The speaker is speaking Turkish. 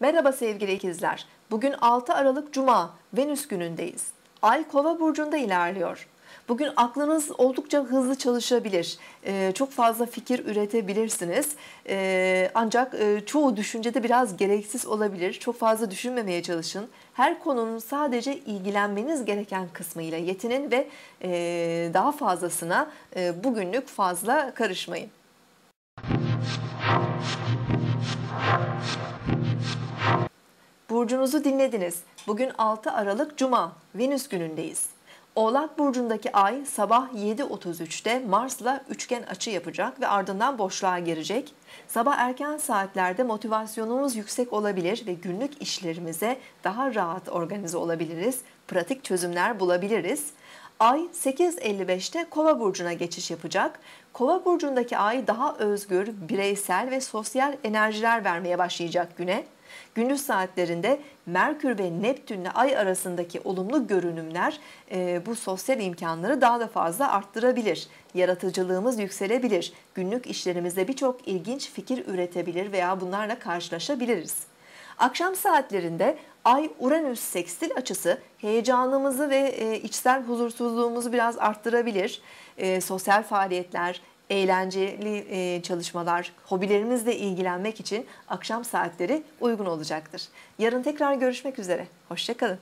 Merhaba sevgili ikizler. Bugün 6 Aralık Cuma, Venüs günündeyiz. Ay Kova burcunda ilerliyor. Bugün aklınız oldukça hızlı çalışabilir. Ee, çok fazla fikir üretebilirsiniz. Ee, ancak e, çoğu düşüncede biraz gereksiz olabilir. Çok fazla düşünmemeye çalışın. Her konunun sadece ilgilenmeniz gereken kısmıyla yetinin ve e, daha fazlasına e, bugünlük fazla karışmayın. Burcunuzu dinlediniz. Bugün 6 Aralık Cuma, Venüs günündeyiz. Oğlak Burcu'ndaki ay sabah 7.33'te Mars'la üçgen açı yapacak ve ardından boşluğa girecek. Sabah erken saatlerde motivasyonumuz yüksek olabilir ve günlük işlerimize daha rahat organize olabiliriz. Pratik çözümler bulabiliriz. Ay 8.55'te Kova burcuna geçiş yapacak. Kova burcundaki ay daha özgür, bireysel ve sosyal enerjiler vermeye başlayacak güne. Gündüz saatlerinde Merkür ve Neptünle Ay arasındaki olumlu görünümler e, bu sosyal imkanları daha da fazla arttırabilir. Yaratıcılığımız yükselebilir. Günlük işlerimizde birçok ilginç fikir üretebilir veya bunlarla karşılaşabiliriz. Akşam saatlerinde Ay Uranüs sekstil açısı heyecanımızı ve e, içsel huzursuzluğumuzu biraz arttırabilir. E, sosyal faaliyetler, eğlenceli e, çalışmalar, hobilerimizle ilgilenmek için akşam saatleri uygun olacaktır. Yarın tekrar görüşmek üzere. Hoşçakalın.